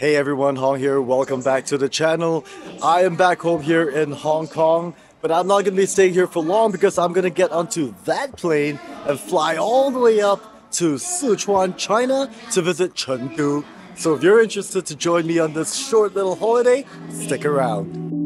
Hey everyone, Hong here. Welcome back to the channel. I am back home here in Hong Kong, but I'm not going to be staying here for long because I'm going to get onto that plane and fly all the way up to Sichuan, China to visit Chengdu. So if you're interested to join me on this short little holiday, stick around.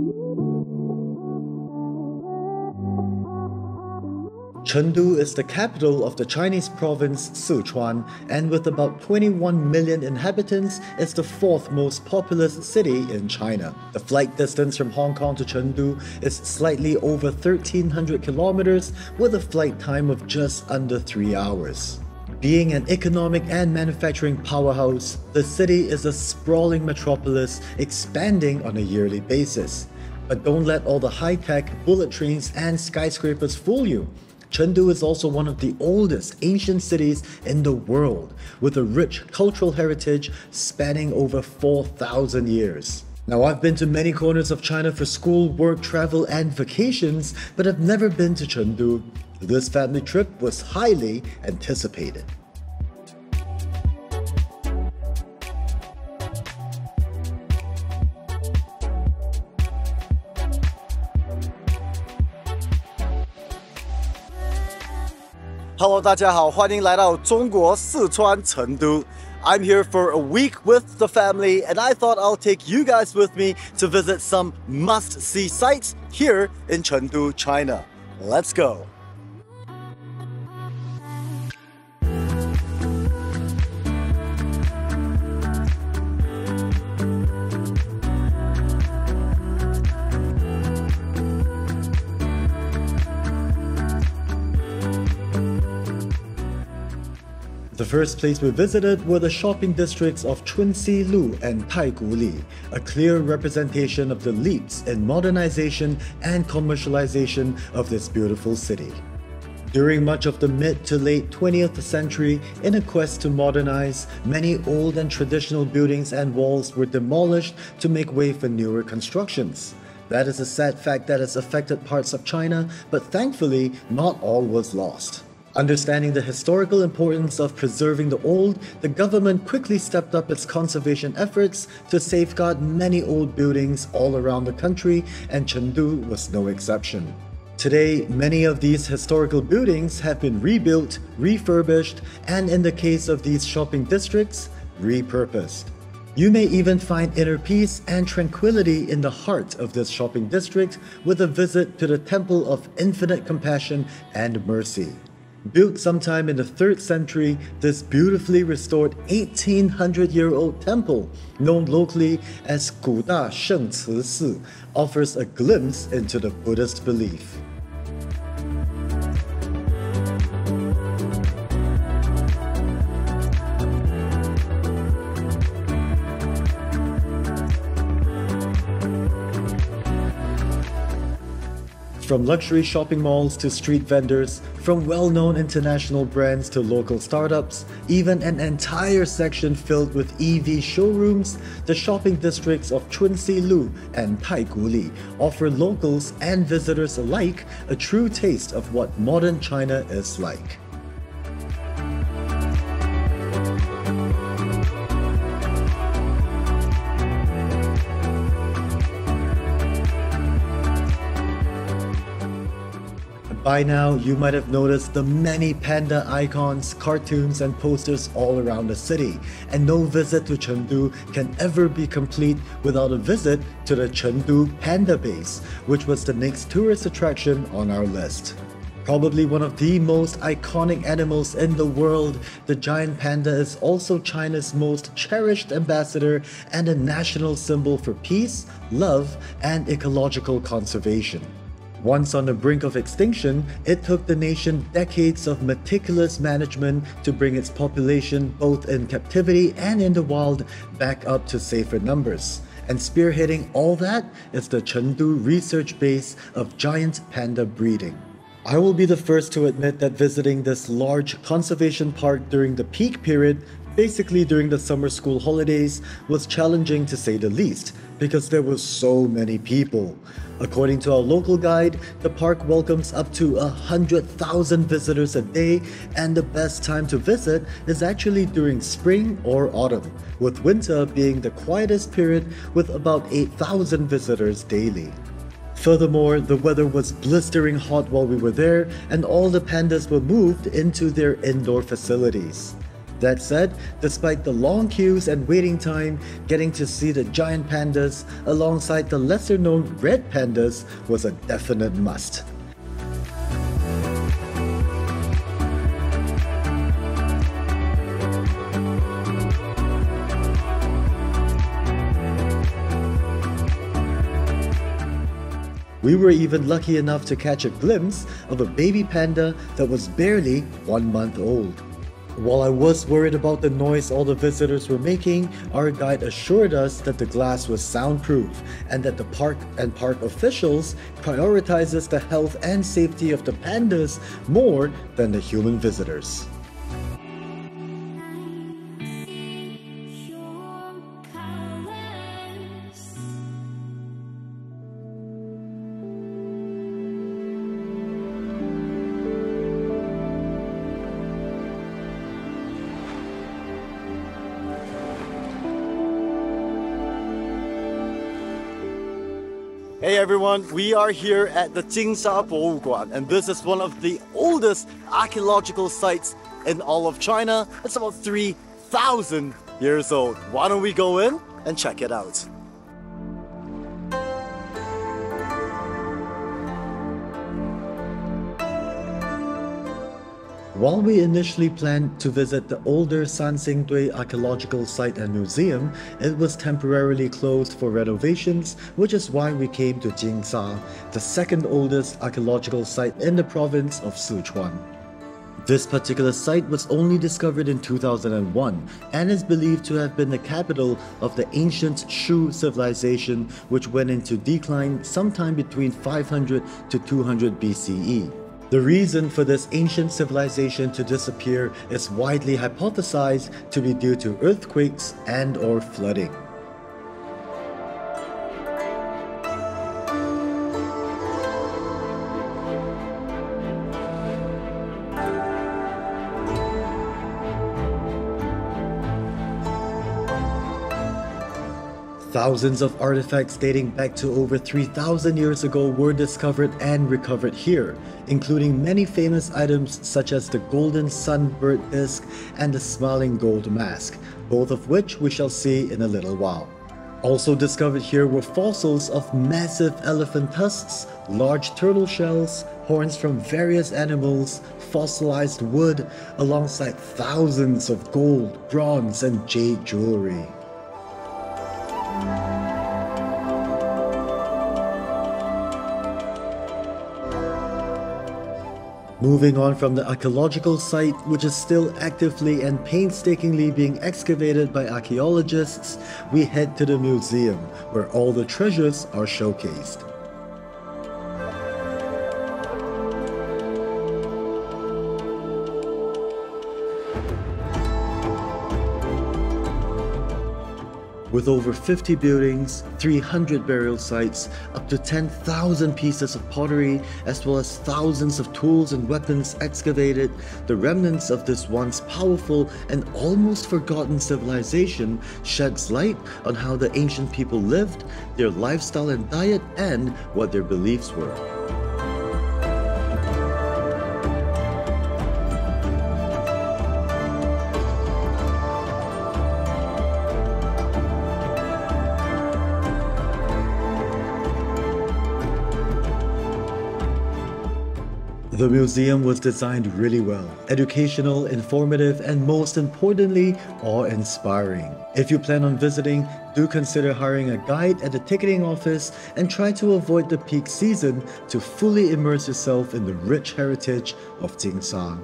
Chengdu is the capital of the Chinese province Sichuan, and with about 21 million inhabitants, it's the fourth most populous city in China. The flight distance from Hong Kong to Chengdu is slightly over 1300 kilometers, with a flight time of just under 3 hours. Being an economic and manufacturing powerhouse, the city is a sprawling metropolis expanding on a yearly basis. But don't let all the high-tech, bullet trains and skyscrapers fool you. Chengdu is also one of the oldest ancient cities in the world, with a rich cultural heritage spanning over 4,000 years. Now, I've been to many corners of China for school, work, travel, and vacations, but I've never been to Chengdu. This family trip was highly anticipated. Hello，大家好，欢迎来到中国四川成都。I'm here for a week with the family, and I thought I'll take you guys with me to visit some must-see sites here in Chengdu, China. Let's go. The first place we visited were the shopping districts of Chunxi Lu and Taiguli, a clear representation of the leaps in modernization and commercialization of this beautiful city. During much of the mid to late 20th century, in a quest to modernize, many old and traditional buildings and walls were demolished to make way for newer constructions. That is a sad fact that has affected parts of China, but thankfully, not all was lost. Understanding the historical importance of preserving the old, the government quickly stepped up its conservation efforts to safeguard many old buildings all around the country, and Chengdu was no exception. Today, many of these historical buildings have been rebuilt, refurbished, and in the case of these shopping districts, repurposed. You may even find inner peace and tranquility in the heart of this shopping district with a visit to the Temple of Infinite Compassion and Mercy. Built sometime in the 3rd century, this beautifully restored 1800 year old temple, known locally as Guda Sheng offers a glimpse into the Buddhist belief. From luxury shopping malls to street vendors, from well-known international brands to local startups, even an entire section filled with EV showrooms, the shopping districts of Chunxi Lu and Taiguli offer locals and visitors alike a true taste of what modern China is like. By now, you might have noticed the many panda icons, cartoons, and posters all around the city, and no visit to Chengdu can ever be complete without a visit to the Chengdu Panda Base, which was the next tourist attraction on our list. Probably one of the most iconic animals in the world, the giant panda is also China's most cherished ambassador and a national symbol for peace, love, and ecological conservation. Once on the brink of extinction, it took the nation decades of meticulous management to bring its population both in captivity and in the wild back up to safer numbers. And spearheading all that is the Chengdu research base of giant panda breeding. I will be the first to admit that visiting this large conservation park during the peak period basically during the summer school holidays, was challenging to say the least because there were so many people. According to our local guide, the park welcomes up to 100,000 visitors a day, and the best time to visit is actually during spring or autumn, with winter being the quietest period with about 8,000 visitors daily. Furthermore, the weather was blistering hot while we were there, and all the pandas were moved into their indoor facilities. That said, despite the long queues and waiting time, getting to see the giant pandas alongside the lesser known red pandas was a definite must. We were even lucky enough to catch a glimpse of a baby panda that was barely one month old. While I was worried about the noise all the visitors were making, our guide assured us that the glass was soundproof and that the park and park officials prioritizes the health and safety of the pandas more than the human visitors. Everyone, we are here at the Jinsha Bowuguan and this is one of the oldest archaeological sites in all of China. It's about 3,000 years old. Why don't we go in and check it out? While we initially planned to visit the older Sanxingdui Archaeological Site and Museum, it was temporarily closed for renovations, which is why we came to Jinsha, the second oldest archaeological site in the province of Sichuan. This particular site was only discovered in 2001 and is believed to have been the capital of the ancient Shu civilization which went into decline sometime between 500 to 200 BCE. The reason for this ancient civilization to disappear is widely hypothesized to be due to earthquakes and or flooding. Thousands of artifacts dating back to over 3,000 years ago were discovered and recovered here, including many famous items such as the golden sunbird disc and the smiling gold mask, both of which we shall see in a little while. Also discovered here were fossils of massive elephant tusks, large turtle shells, horns from various animals, fossilized wood, alongside thousands of gold, bronze, and jade jewelry. Moving on from the archaeological site, which is still actively and painstakingly being excavated by archaeologists, we head to the museum, where all the treasures are showcased. With over 50 buildings, 300 burial sites, up to 10,000 pieces of pottery, as well as thousands of tools and weapons excavated, the remnants of this once powerful and almost forgotten civilization sheds light on how the ancient people lived, their lifestyle and diet, and what their beliefs were. The museum was designed really well, educational, informative, and most importantly, awe-inspiring. If you plan on visiting, do consider hiring a guide at the ticketing office and try to avoid the peak season to fully immerse yourself in the rich heritage of Jinsha.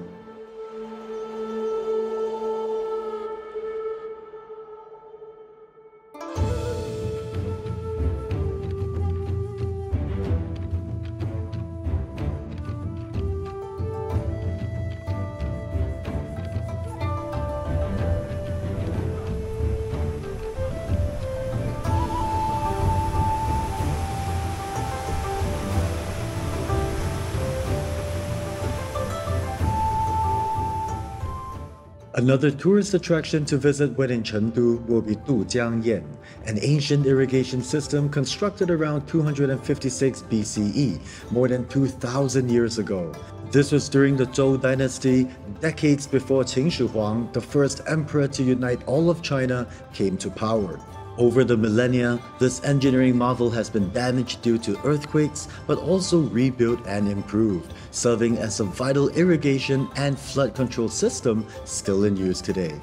Another tourist attraction to visit within Chengdu will be Dujiangyan, an ancient irrigation system constructed around 256 BCE, more than 2,000 years ago. This was during the Zhou dynasty, decades before Qin Shi Huang, the first emperor to unite all of China, came to power. Over the millennia, this engineering marvel has been damaged due to earthquakes, but also rebuilt and improved, serving as a vital irrigation and flood control system still in use today.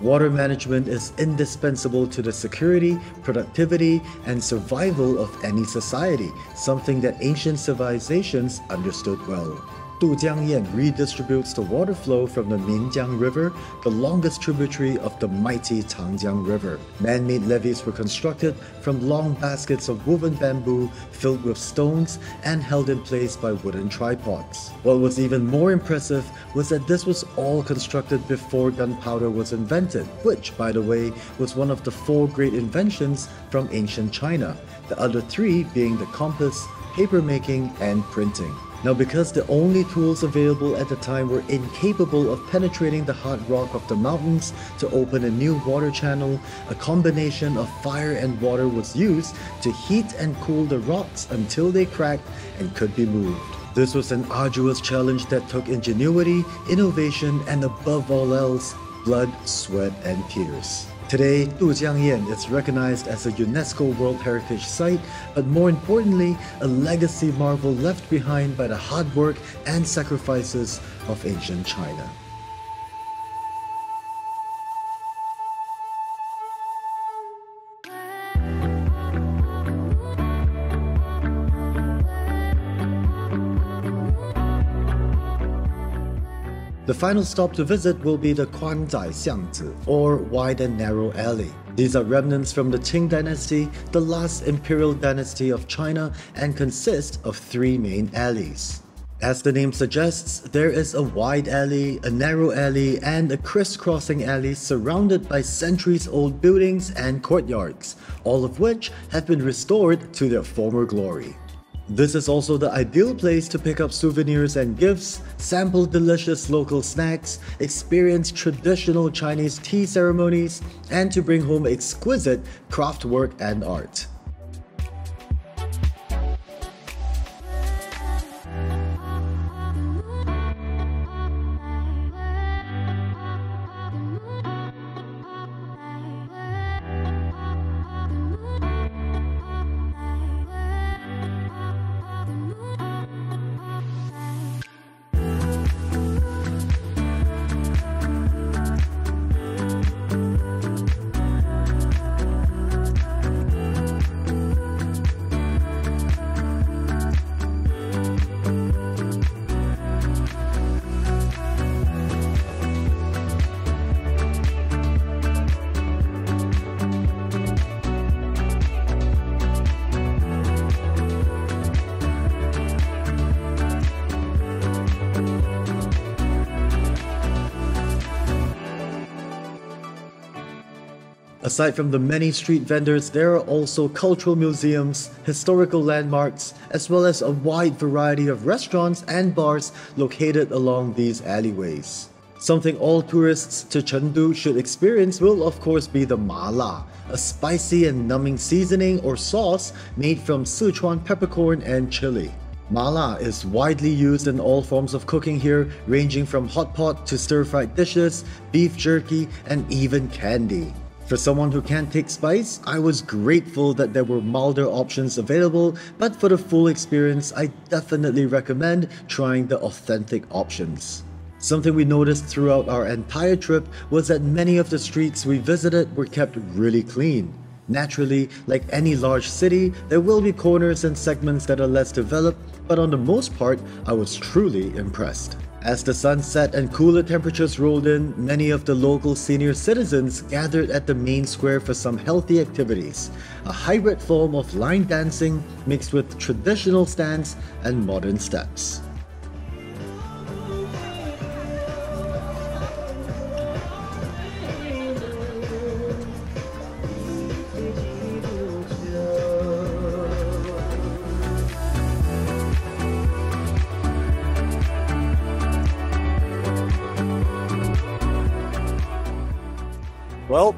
Water management is indispensable to the security, productivity, and survival of any society, something that ancient civilizations understood well. Dujiangyan redistributes the water flow from the Minjiang River, the longest tributary of the mighty Changjiang River. Man-made levees were constructed from long baskets of woven bamboo filled with stones and held in place by wooden tripods. What was even more impressive was that this was all constructed before gunpowder was invented, which, by the way, was one of the four great inventions from ancient China, the other three being the compass, papermaking, and printing. Now, because the only tools available at the time were incapable of penetrating the hard rock of the mountains to open a new water channel, a combination of fire and water was used to heat and cool the rocks until they cracked and could be moved. This was an arduous challenge that took ingenuity, innovation, and above all else, blood, sweat, and tears. Today, Dujiangyan is recognized as a UNESCO World Heritage Site, but more importantly, a legacy marvel left behind by the hard work and sacrifices of ancient China. The final stop to visit will be the Kuanzhai Xiangzi, or Wide and Narrow Alley. These are remnants from the Qing dynasty, the last imperial dynasty of China, and consist of three main alleys. As the name suggests, there is a wide alley, a narrow alley, and a crisscrossing alley surrounded by centuries-old buildings and courtyards, all of which have been restored to their former glory. This is also the ideal place to pick up souvenirs and gifts, sample delicious local snacks, experience traditional Chinese tea ceremonies, and to bring home exquisite craft work and art. Aside from the many street vendors, there are also cultural museums, historical landmarks, as well as a wide variety of restaurants and bars located along these alleyways. Something all tourists to Chengdu should experience will of course be the mala, a spicy and numbing seasoning or sauce made from Sichuan peppercorn and chili. Mala is widely used in all forms of cooking here, ranging from hot pot to stir-fried dishes, beef jerky, and even candy. For someone who can't take spice, I was grateful that there were milder options available, but for the full experience, I definitely recommend trying the authentic options. Something we noticed throughout our entire trip was that many of the streets we visited were kept really clean. Naturally, like any large city, there will be corners and segments that are less developed, but on the most part, I was truly impressed. As the sun set and cooler temperatures rolled in, many of the local senior citizens gathered at the main square for some healthy activities, a hybrid form of line dancing mixed with traditional stance and modern steps.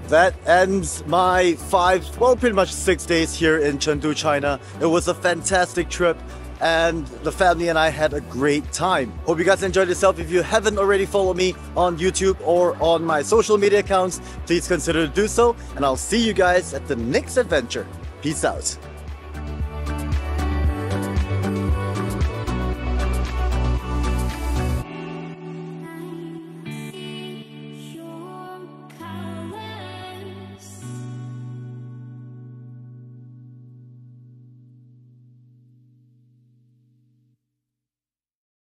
That ends my five, well, pretty much six days here in Chengdu, China. It was a fantastic trip and the family and I had a great time. Hope you guys enjoyed yourself. If you haven't already followed me on YouTube or on my social media accounts, please consider to do so. And I'll see you guys at the next adventure. Peace out.